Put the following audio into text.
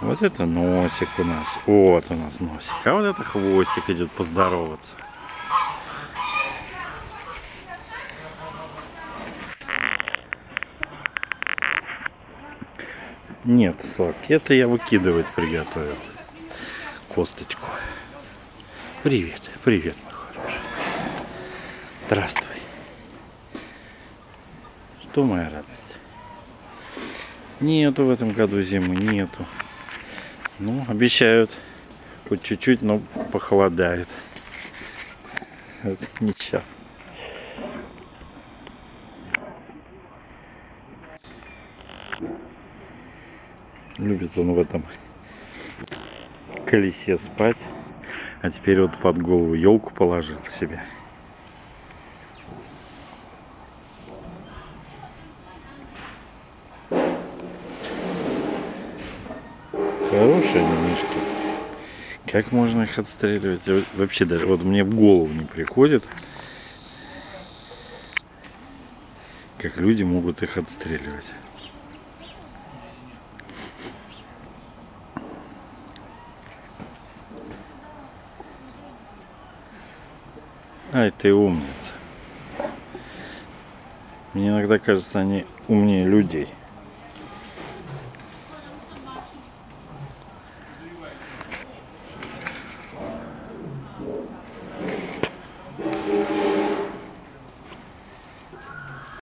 Вот это носик у нас. Вот у нас носик. А вот это хвостик идет поздороваться. Нет, сладкий. Это я выкидывать приготовил. Косточку. Привет, привет, мой хороший. Здравствуй. Что моя радость? Нету в этом году зимы, нету. Ну, обещают. Хоть чуть-чуть, но похолодает. Это несчастно. Любит он в этом колесе спать. А теперь вот под голову елку положил себе. Хорошие они мишки. Как можно их отстреливать? Вообще даже вот мне в голову не приходит, как люди могут их отстреливать. Ай, ты умница. Мне иногда кажется, они умнее людей.